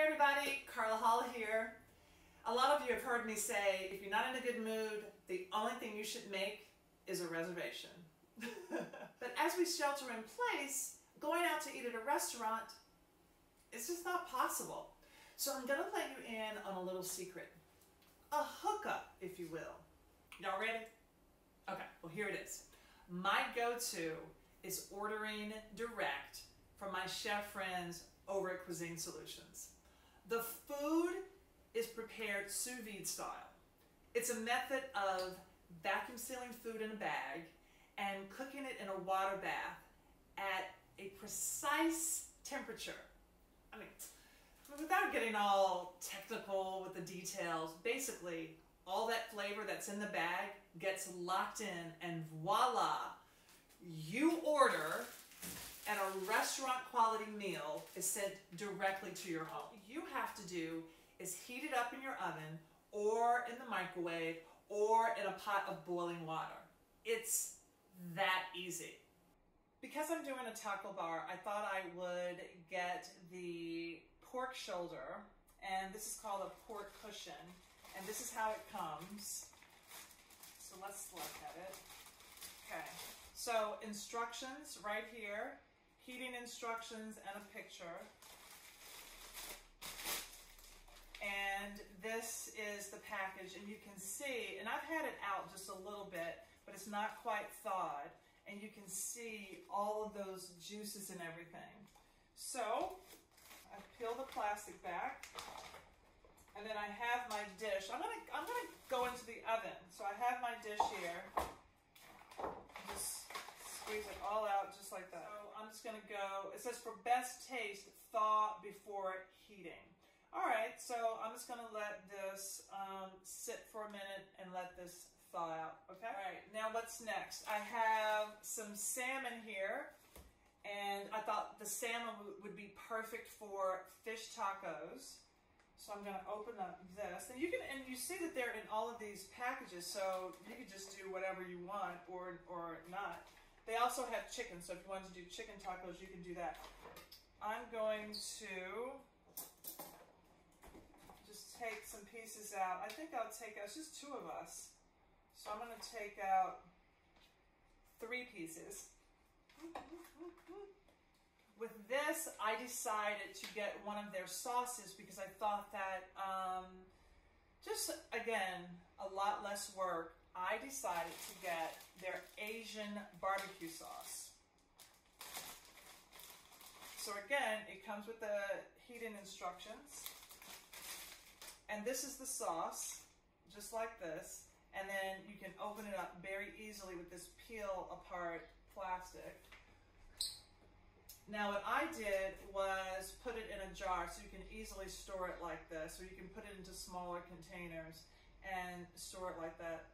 Hey everybody, Carla Hall here. A lot of you have heard me say, if you're not in a good mood, the only thing you should make is a reservation. but as we shelter in place, going out to eat at a restaurant, it's just not possible. So I'm gonna let you in on a little secret. A hookup, if you will. Y'all ready? Okay, well here it is. My go-to is ordering direct from my chef friends over at Cuisine Solutions. The food is prepared sous vide style. It's a method of vacuum sealing food in a bag and cooking it in a water bath at a precise temperature. I mean, without getting all technical with the details, basically all that flavor that's in the bag gets locked in and voila, you order and a restaurant quality meal is sent directly to your home. You have to do is heat it up in your oven or in the microwave or in a pot of boiling water. It's that easy. Because I'm doing a taco bar, I thought I would get the pork shoulder, and this is called a pork cushion, and this is how it comes. So let's look at it. Okay, so instructions right here, heating instructions and a picture. And this is the package, and you can see, and I've had it out just a little bit, but it's not quite thawed. And you can see all of those juices and everything. So, I peel the plastic back, and then I have my dish. I'm gonna, I'm gonna go into the oven. So I have my dish here. Just squeeze it all out just like that. So I'm just gonna go, it says for best taste, thaw before heating. All right, so I'm just gonna let this um, sit for a minute and let this thaw out, okay? All right, now what's next? I have some salmon here, and I thought the salmon would be perfect for fish tacos. So I'm gonna open up this, and you can, and you see that they're in all of these packages, so you can just do whatever you want or or not. They also have chicken, so if you want to do chicken tacos, you can do that. I'm going to just take some pieces out. I think I'll take out, it's just two of us. So I'm gonna take out three pieces. With this, I decided to get one of their sauces because I thought that, um, just again, a lot less work. I decided to get their Asian barbecue sauce. So again, it comes with the heating instructions. And this is the sauce, just like this. And then you can open it up very easily with this peel apart plastic. Now what I did was put it in a jar so you can easily store it like this, or you can put it into smaller containers and store it like that.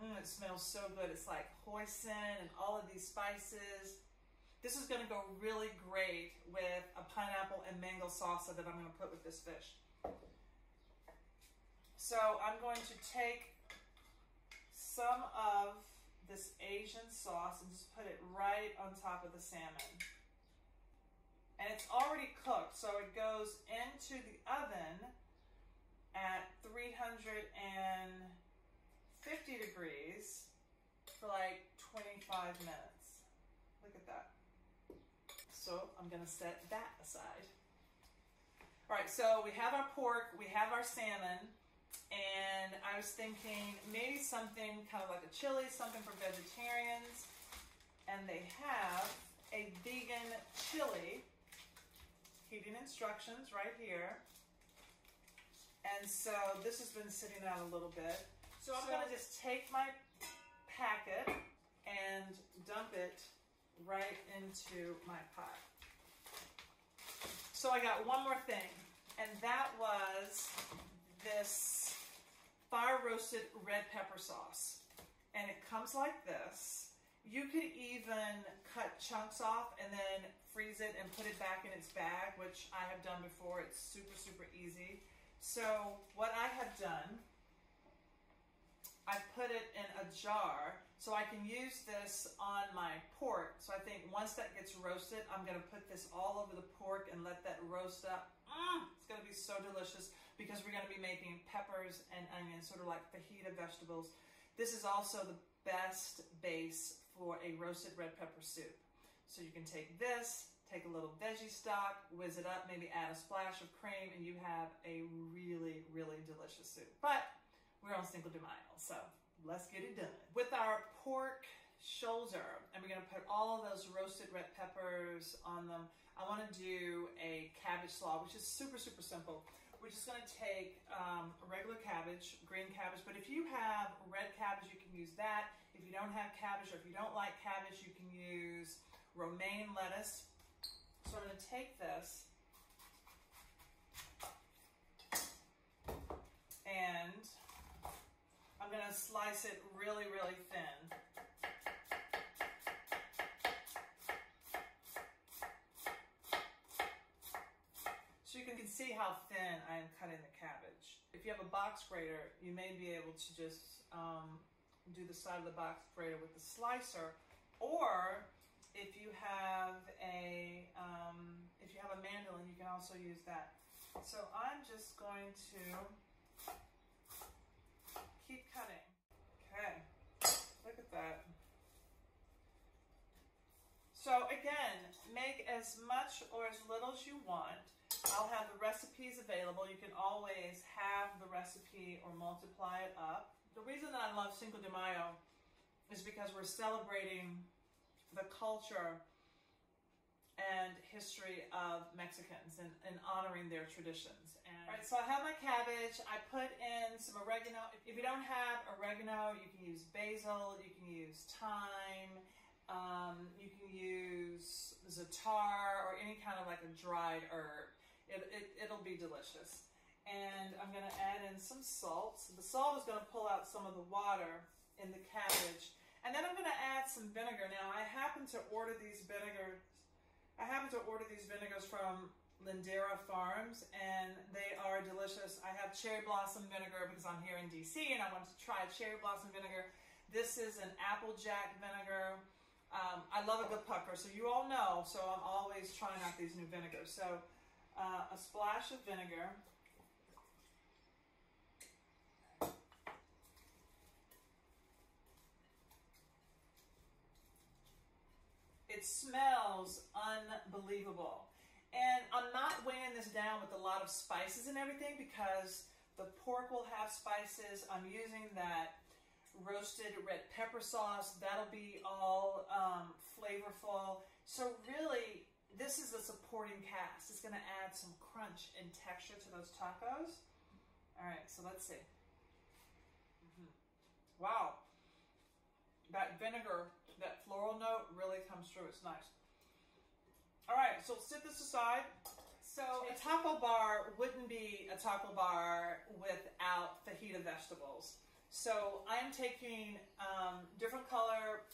Mm, it smells so good. It's like hoisin and all of these spices. This is gonna go really great with a pineapple and mango salsa that I'm gonna put with this fish. So I'm going to take some of this Asian sauce and just put it right on top of the salmon. And it's already cooked, so it goes into the oven at 350 degrees for like 25 minutes. Look at that. So I'm gonna set that aside. All right, so we have our pork, we have our salmon, and I was thinking maybe something kind of like a chili, something for vegetarians. And they have a vegan chili, heating instructions right here. And so this has been sitting out a little bit. So I'm so, gonna just take my packet and dump it right into my pot. So I got one more thing, and that was this fire roasted red pepper sauce. And it comes like this. You could even cut chunks off and then freeze it and put it back in its bag, which I have done before. It's super, super easy. So what I have done, I put it in a jar so I can use this on my pork. So I think once that gets roasted, I'm gonna put this all over the pork and let that roast up. Mm, it's gonna be be so delicious because we're going to be making peppers and onions, sort of like fajita vegetables. This is also the best base for a roasted red pepper soup. So you can take this, take a little veggie stock, whiz it up, maybe add a splash of cream, and you have a really, really delicious soup. But we're on Cinco de Mayo, so let's get it done. With our pork shoulder, and we're gonna put all of those roasted red peppers on them. I wanna do a cabbage slaw, which is super, super simple. We're just gonna take um, regular cabbage, green cabbage, but if you have red cabbage, you can use that. If you don't have cabbage or if you don't like cabbage, you can use romaine lettuce. So I'm gonna take this and I'm gonna slice it really, really thin. So you can see how thin I am cutting the cabbage. If you have a box grater, you may be able to just um, do the side of the box grater with the slicer, or if you have a um, if you have a mandolin, you can also use that. So I'm just going to keep cutting. Okay, look at that. So again, make as much or as little as you want. I'll have the recipes available. You can always have the recipe or multiply it up. The reason that I love Cinco de Mayo is because we're celebrating the culture and history of Mexicans and, and honoring their traditions. And, all right, so I have my cabbage. I put in some oregano. If you don't have oregano, you can use basil, you can use thyme, um, you can use za'atar or any kind of like a dried herb. It, it, it'll be delicious. And I'm gonna add in some salt. So the salt is gonna pull out some of the water in the cabbage. And then I'm gonna add some vinegar. Now I happen to order these vinegars, I happen to order these vinegars from Lindera Farms and they are delicious. I have cherry blossom vinegar because I'm here in DC and I want to try cherry blossom vinegar. This is an applejack vinegar. Um, I love a good pucker, so you all know, so I'm always trying out these new vinegars. So uh, a splash of vinegar. It smells unbelievable. And I'm not weighing this down with a lot of spices and everything because the pork will have spices. I'm using that roasted red pepper sauce. That'll be all um, flavorful. So really, this is a supporting cast. It's going to add some crunch and texture to those tacos. All right, so let's see. Mm -hmm. Wow. That vinegar, that floral note really comes through. It's nice. All right, so sit this aside. So a taco bar wouldn't be a taco bar without fajita vegetables. So I'm taking um, different color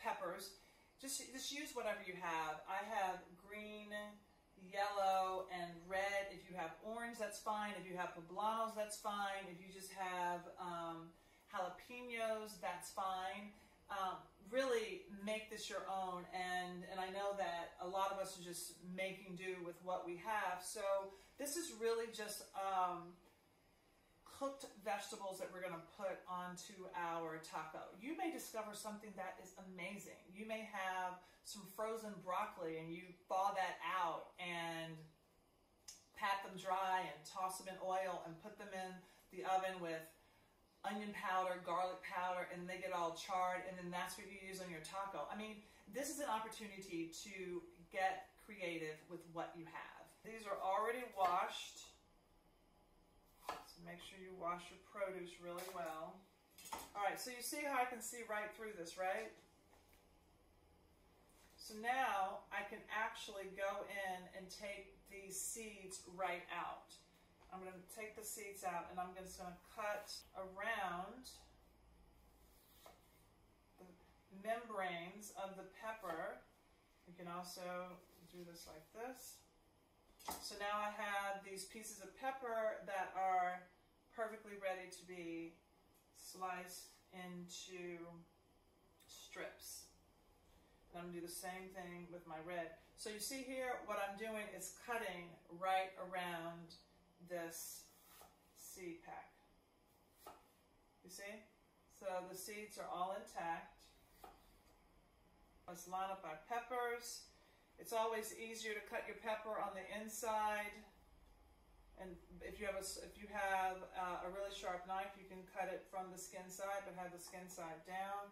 peppers just, just use whatever you have. I have green, yellow, and red. If you have orange, that's fine. If you have poblanos, that's fine. If you just have um, jalapenos, that's fine. Um, really make this your own and and I know that a lot of us are just making do with what we have so this is really just um, cooked vegetables that we're going to put onto our taco. You may discover something that is amazing. You may have some frozen broccoli and you thaw that out and pat them dry and toss them in oil and put them in the oven with onion powder, garlic powder, and they get all charred, and then that's what you use on your taco. I mean, this is an opportunity to get creative with what you have. These are already washed so make sure you wash your produce really well. All right, so you see how I can see right through this, right? So now I can actually go in and take these seeds right out. I'm going to take the seeds out and I'm just going to cut around the membranes of the pepper. You can also do this like this. So now I have these pieces of pepper that are perfectly ready to be sliced into strips. And I'm gonna do the same thing with my red. So you see here, what I'm doing is cutting right around this seed pack. You see? So the seeds are all intact. Let's line up our peppers. It's always easier to cut your pepper on the inside. And if you have a, if you have uh, a really sharp knife, you can cut it from the skin side, but have the skin side down.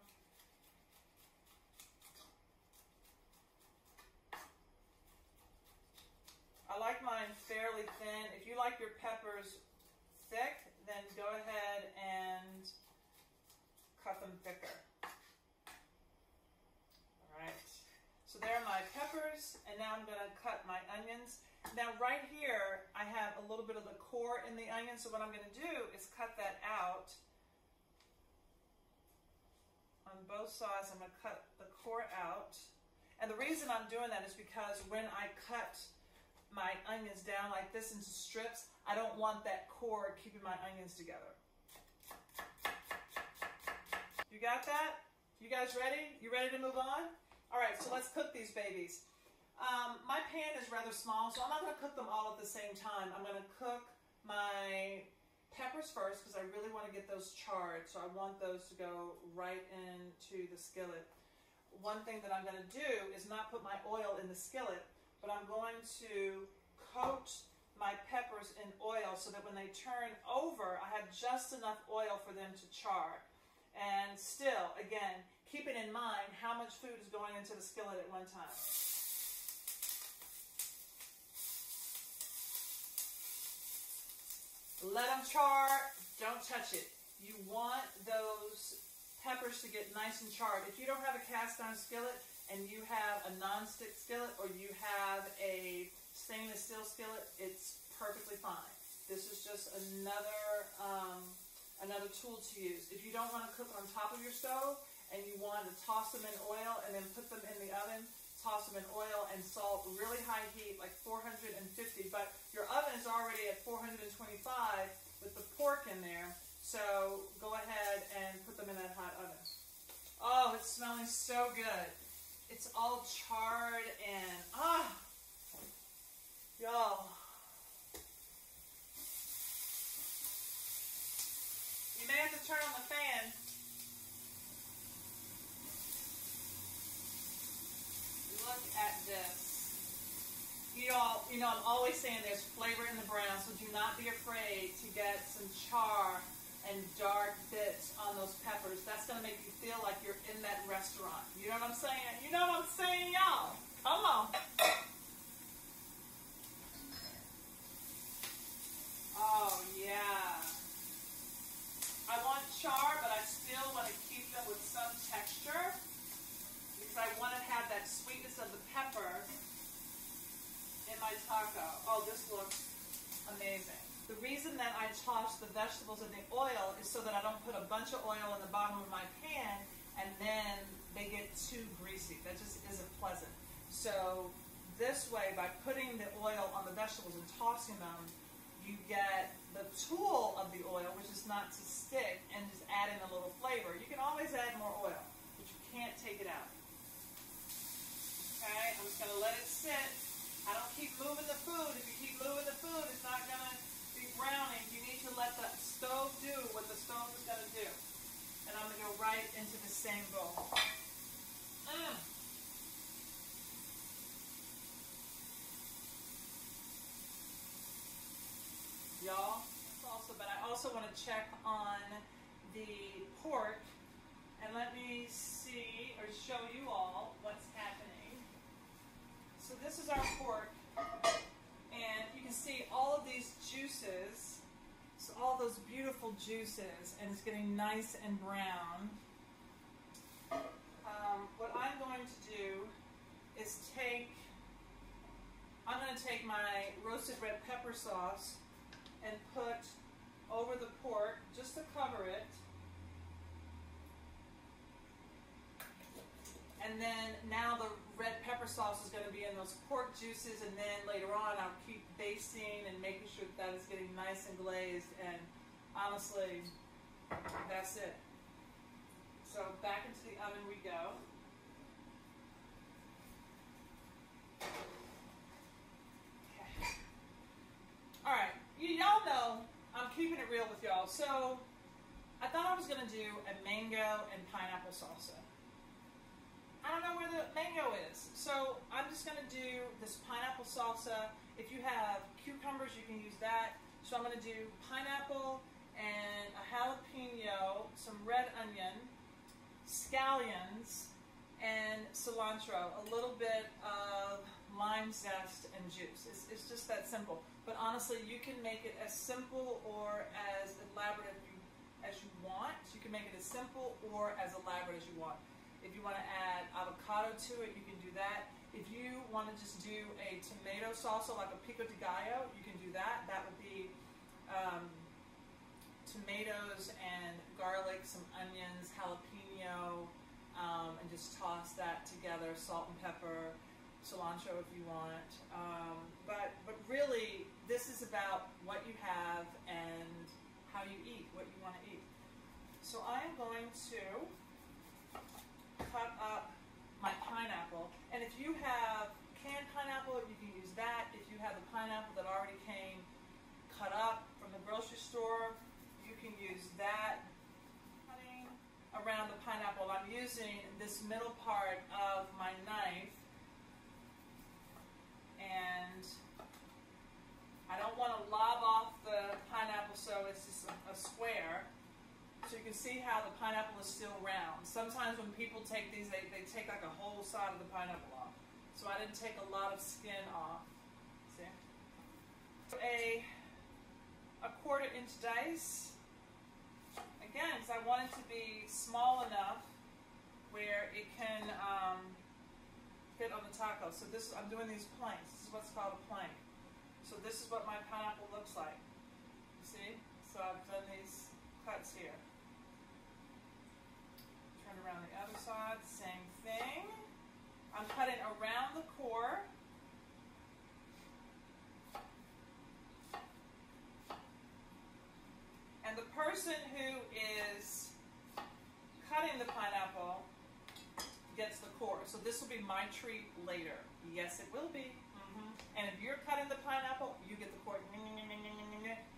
I like mine fairly thin. If you like your peppers thick, then go ahead and cut them thicker. All right. So there are my peppers, and now I'm going to cut my onions. Now right here, I have a little bit of the core in the onion, so what I'm going to do is cut that out on both sides. I'm going to cut the core out. And the reason I'm doing that is because when I cut my onions down like this into strips. I don't want that core keeping my onions together. You got that? You guys ready? You ready to move on? All right, so let's cook these babies. Um, my pan is rather small, so I'm not going to cook them all at the same time. I'm going to cook my peppers first because I really want to get those charred, so I want those to go right into the skillet. One thing that I'm going to do is not put my oil in the skillet but I'm going to coat my peppers in oil so that when they turn over, I have just enough oil for them to char. And still, again, keeping in mind how much food is going into the skillet at one time. Let them char, don't touch it. You want those peppers to get nice and charred. If you don't have a cast iron skillet, and you have a non-stick skillet or you have a stainless steel skillet, it's perfectly fine. This is just another um, another tool to use. If you don't want to cook on top of your stove and you want to toss them in oil and then put them in the oven, toss them in oil and salt, really high heat, like 450. But your oven is already at 425 with the pork in there, so go ahead and put them in that hot oven. Oh, it's smelling so good. It's all charred and ah, y'all. You may have to turn on the fan. Look at this. You all, you know, I'm always saying there's flavor in the brown, so do not be afraid to get some char and dark bits on those peppers. That's going to make you feel like you're in that restaurant. You know what I'm saying? You know what I'm saying, y'all? Come on. Oh, yeah. I want char, but I still want to keep them with some texture because I want to have that sweetness of the pepper in my taco. Oh, this looks amazing. The reason that I toss the vegetables in the oil is so that I don't put a bunch of oil in the bottom of my pan and then they get too greasy. That just isn't pleasant. So this way, by putting the oil on the you get the tool of the oil, which is not to stick, and just add in a little flavor. You can always add more oil, but you can't take it out. Okay, I'm just going to let it sit. I don't keep moving the food. If you keep moving the food, it's not going to be browning, you need to let the stove do what the stove is going to do. And I'm going to go right into the same bowl. Mm. Y'all, also, want to check on the pork and let me see or show you all what's happening. So this is our pork and you can see all of these juices, so all those beautiful juices, and it's getting nice and brown. Um, what I'm going to do is take, I'm going to take my roasted red pepper sauce and put over the pork just to cover it. And then now the red pepper sauce is going to be in those pork juices, and then later on I'll keep basting and making sure that, that is getting nice and glazed. And honestly, that's it. So back into the oven we go. Okay. All right, y'all So I thought I was going to do a mango and pineapple salsa. I don't know where the mango is. So I'm just going to do this pineapple salsa. If you have cucumbers, you can use that. So I'm going to do pineapple and a jalapeno, some red onion, scallions, and cilantro, a little bit lime zest and juice. It's, it's just that simple. But honestly, you can make it as simple or as elaborate as you, as you want. You can make it as simple or as elaborate as you want. If you want to add avocado to it, you can do that. If you want to just do a tomato salsa like a pico de gallo, you can do that. That would be um, tomatoes and garlic, some onions, jalapeno, um, and just toss that together, salt and pepper, cilantro if you want. Um, but, but really, this is about what you have and how you eat, what you want to eat. So I am going to cut up my pineapple. And if you have canned pineapple, you can use that. If you have the pineapple that already came cut up from the grocery store, you can use that. Cutting around the pineapple, I'm using this middle part of my knife. And I don't want to lob off the pineapple so it's just a, square. So you can see how the pineapple is still round. Sometimes when people take these, they, they take like a whole side of the pineapple off. So I didn't take a lot of skin off. See? A, a quarter inch dice. Again, because I want it to be small enough where it can um, fit on the taco. So this, I'm doing these planks. This is what's called a plank. So this is what my pineapple looks like. You see? So I've done these cuts here Turn around the other side, same thing. I'm cutting around the core. And the person who is cutting the pineapple gets the core. So this will be my treat later. Yes, it will be. And if you're cutting the pineapple, you get the core.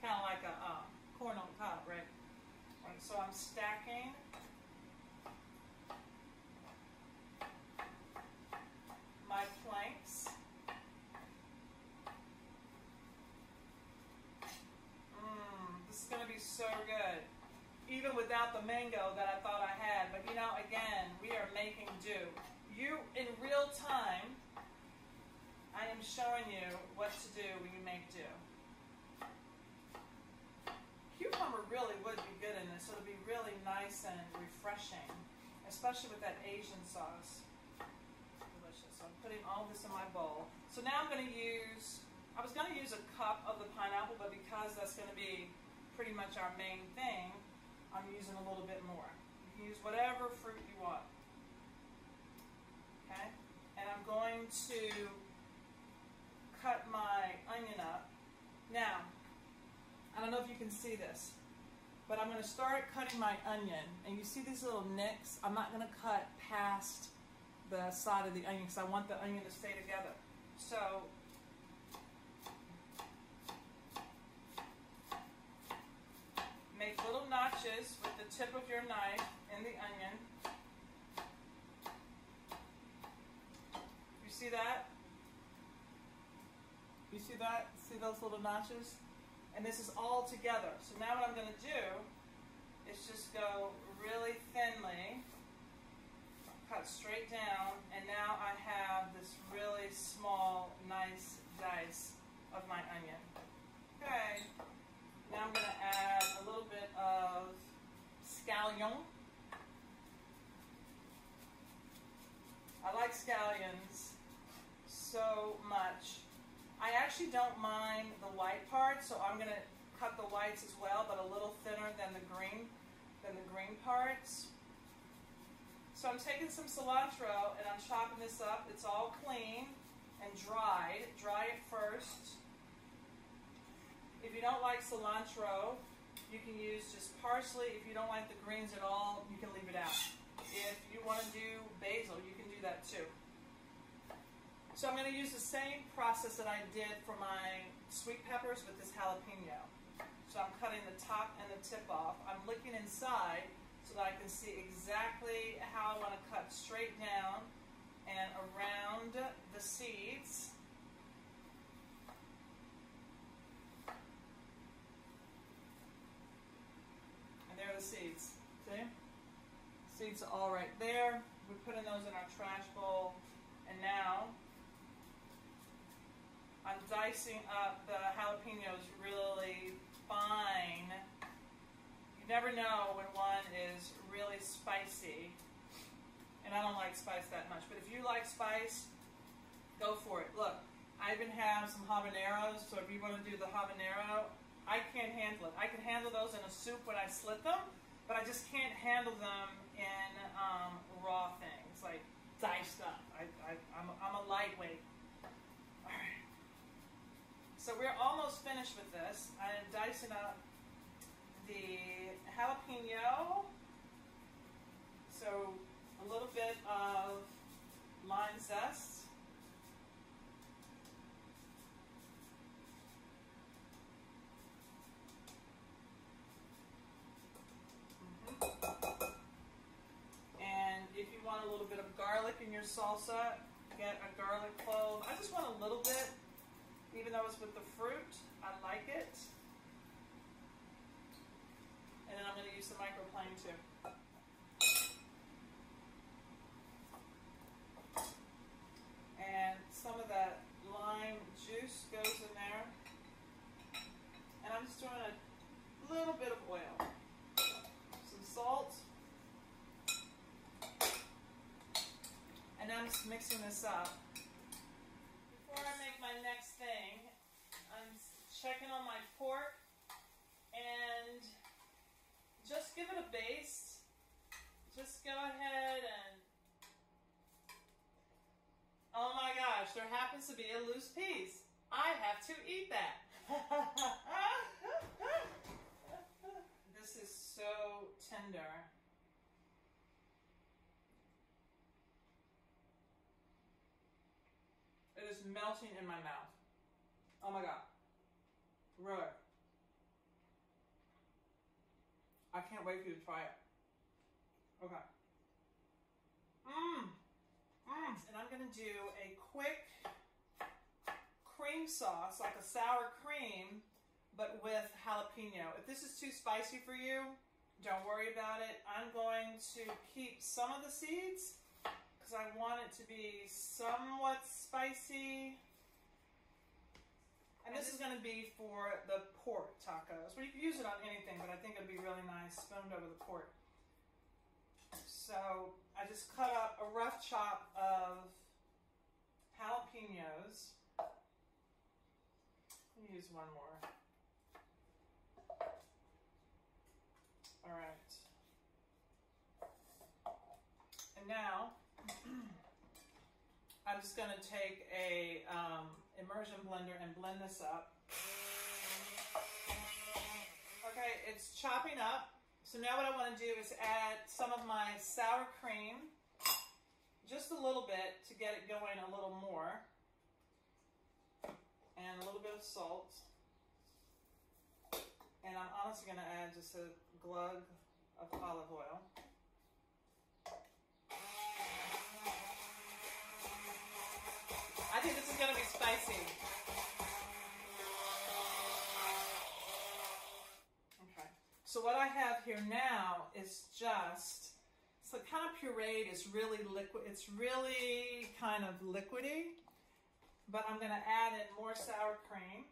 Kind of like a uh, corn on top, right? right? So I'm stacking my planks. Mmm, this is going to be so good. Even without the mango that I thought I had. But you know, again, we are making do. You, in real time, I am showing you what to do when you make do. Cucumber really would be good in this. So it would be really nice and refreshing, especially with that Asian sauce Delicious. So I'm putting all this in my bowl. So now I'm going to use, I was going to use a cup of the pineapple, but because that's going to be pretty much our main thing, I'm using a little bit more. You can use whatever fruit you want. Okay? And I'm going to cut my onion up. Now, I don't know if you can see this, but I'm going to start cutting my onion. And you see these little nicks? I'm not going to cut past the side of the onion because I want the onion to stay together. So make little notches with the tip of your knife in the onion. You see that? You see that? See those little notches? And this is all together. So now what I'm going to do is just go really thinly cut straight down, and now I have this really small, nice dice of my onion. Okay, now I'm going to add a little bit of scallion. I like scallions so much. I actually don't mind the white part, so I'm going to cut the whites as well, but a little thinner than the green, than the green parts. So I'm taking some cilantro and I'm chopping this up. It's all clean and dried. Dry it first. If you don't like cilantro, you can use just parsley. If you don't like the greens at all, you can leave it out. If you want to do basil, you can do that too. So I'm going to use the same process that I did for my sweet peppers with this jalapeno. So I'm cutting the top and the tip off. I'm looking inside so that I can see exactly how I want to cut straight down and around the seeds. And there are the seeds. See? Seeds are all right there. We're putting those in our trash bowl. And now I'm dicing up the jalapenos really fine. You never know when one is really spicy. And I don't like spice that much. But if you like spice, go for it. Look, I even have some habaneros. So if you want to do the habanero, I can't handle it. I can handle those in a soup when I slit them. But I just can't handle them in um, raw things, like diced up. I, I, I'm, I'm a lightweight. So we're almost finished with this. I am dicing up the jalapeno. So a little bit of lime zest. Mm-hmm. And if you want a little bit of garlic in your salsa, get a garlic clove. I just want a little bit even though it's with the fruit, I like it. And then I'm going to use the microplane too. And some of that lime juice goes in there. And I'm just doing a little bit of oil. Some salt. And I'm just mixing this up before I make my next thing, I'm checking on my pork and just give it a baste. Just go ahead and Oh my gosh, there happens to be a loose piece. I have to eat that. this is so tender. It is melting in my mouth. Oh my god. Really. I can't wait for you to try it. Okay. Mmm. Mmm. And I'm going to do a quick cream sauce, like a sour cream, but with jalapeno. If this is too spicy for you, don't worry about it. I'm going to keep some of the seeds because I want it to be somewhat spicy. And this is going to be for the pork tacos. Well, you can use it on anything, but I think it'd be really nice spooned over the pork. So I just cut up a rough chop of jalapenos. Use one more. All right. And now I'm just going to take a um, immersion blender and blend this up. Okay, it's chopping up. So now what I want to do is add some of my sour cream, just a little bit to get it going a little more, and a little bit of salt. And I'm honestly going to add just a glug of olive oil. I think this is going to be spicy. Okay. So what I have here now is just, so kind of pureed is really liquid. It's really kind of liquidy, but I'm going to add in more sour cream.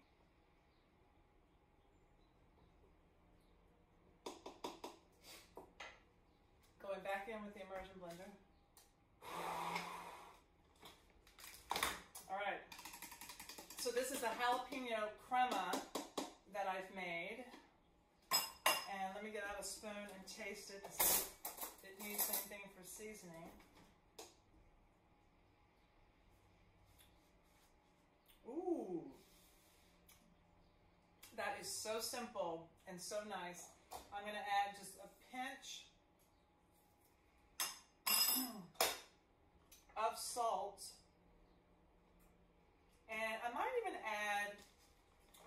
Going back in with the immersion blender. All right. So this is a jalapeno crema that I've made. And let me get out a spoon and taste it it needs anything for seasoning. Ooh. That is so simple and so nice. I'm going to add just a pinch of salt. And I might even add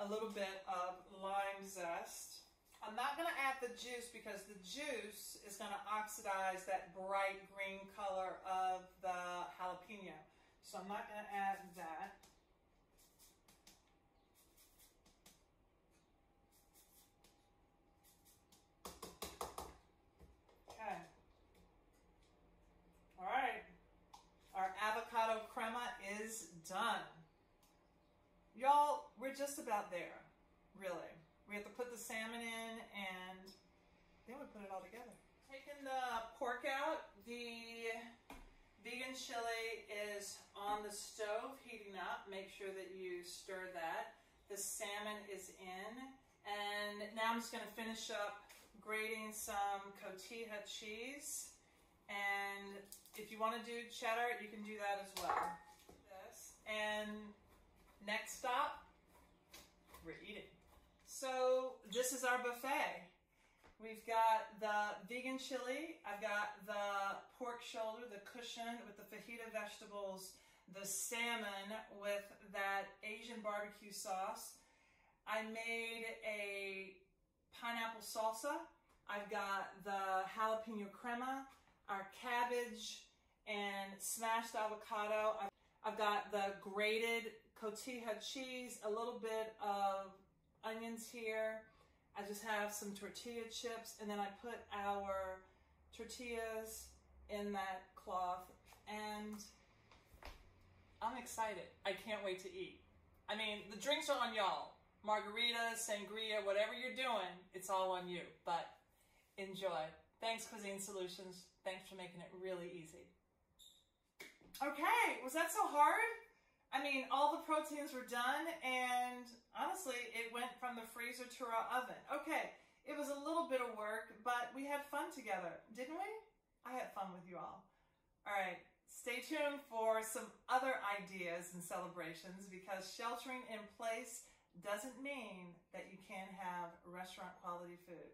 a little bit of lime zest. I'm not going to add the juice because the juice is going to oxidize that bright green color of the jalapeno. So I'm not going to add that. Okay. All right. Our avocado crema is done. Y'all, we're just about there, really. We have to put the salmon in and then we put it all together. Taking the pork out, the vegan chili is on the stove heating up. Make sure that you stir that. The salmon is in. And now I'm just gonna finish up grating some cotija cheese. And if you wanna do cheddar, you can do that as well. This. And next stop, we're eating. So this is our buffet. We've got the vegan chili. I've got the pork shoulder, the cushion with the fajita vegetables, the salmon with that Asian barbecue sauce. I made a pineapple salsa. I've got the jalapeno crema, our cabbage, and smashed avocado. I've got the grated cotija cheese, a little bit of onions here. I just have some tortilla chips and then I put our tortillas in that cloth and I'm excited. I can't wait to eat. I mean, the drinks are on y'all. Margaritas, sangria, whatever you're doing, it's all on you. But enjoy. Thanks, Cuisine Solutions. Thanks for making it really easy. Okay, was that so hard? I mean, all the proteins were done, and honestly, it went from the freezer to our oven. Okay, it was a little bit of work, but we had fun together, didn't we? I had fun with you all. All right, stay tuned for some other ideas and celebrations because sheltering in place doesn't mean that you can't have restaurant quality food.